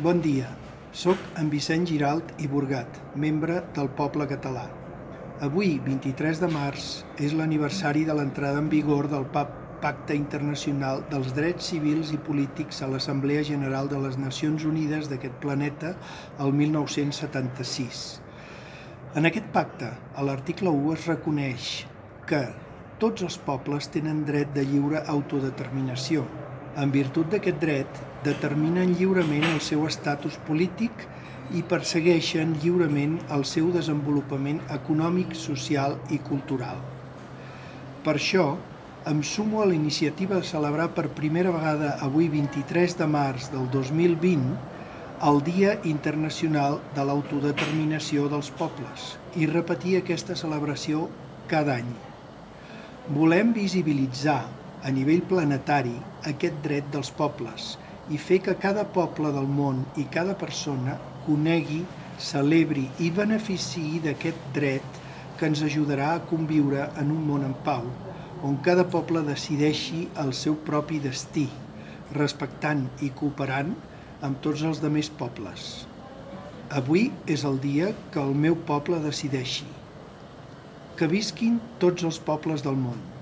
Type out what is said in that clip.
Bon dia, soc en Vicent Giralt i Burgat, membre del Poble Català. Avui, 23 de març, és l'aniversari de l'entrada en vigor del Pacte Internacional dels Drets Civils i Polítics a l'Assemblea General de les Nacions Unides d'aquest planeta el 1976. En aquest pacte, a l'article 1 es reconeix que tots els pobles tenen dret de lliure autodeterminació, en virtut d'aquest dret, determinen lliurement el seu estatus polític i persegueixen lliurement el seu desenvolupament econòmic, social i cultural. Per això, em sumo a la iniciativa de celebrar per primera vegada avui 23 de març del 2020 el Dia Internacional de l'Autodeterminació dels Pobles i repetir aquesta celebració cada any. Volem visibilitzar a nivell planetari aquest dret dels pobles i fer que cada poble del món i cada persona conegui, celebri i beneficiï d'aquest dret que ens ajudarà a conviure en un món en pau, on cada poble decideixi el seu propi destí, respectant i cooperant amb tots els demés pobles. Avui és el dia que el meu poble decideixi. Que visquin tots els pobles del món.